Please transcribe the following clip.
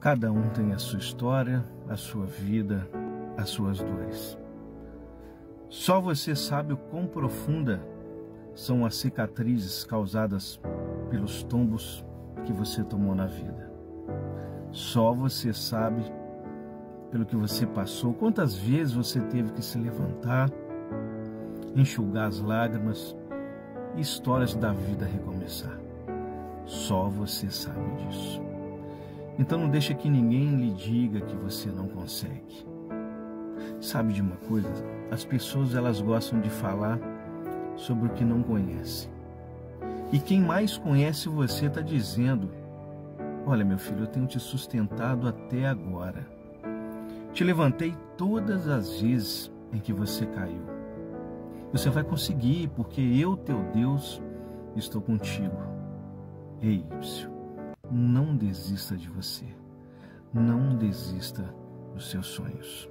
Cada um tem a sua história, a sua vida, as suas dores. Só você sabe o quão profunda são as cicatrizes causadas pelos tombos que você tomou na vida. Só você sabe pelo que você passou, quantas vezes você teve que se levantar, enxugar as lágrimas e histórias da vida recomeçar. Só você sabe disso. Então não deixa que ninguém lhe diga que você não consegue. Sabe de uma coisa? As pessoas elas gostam de falar sobre o que não conhecem. E quem mais conhece você está dizendo: Olha, meu filho, eu tenho te sustentado até agora. Te levantei todas as vezes em que você caiu. Você vai conseguir, porque eu, teu Deus, estou contigo. Ei, Ípsio, não desista de você. Não desista dos seus sonhos.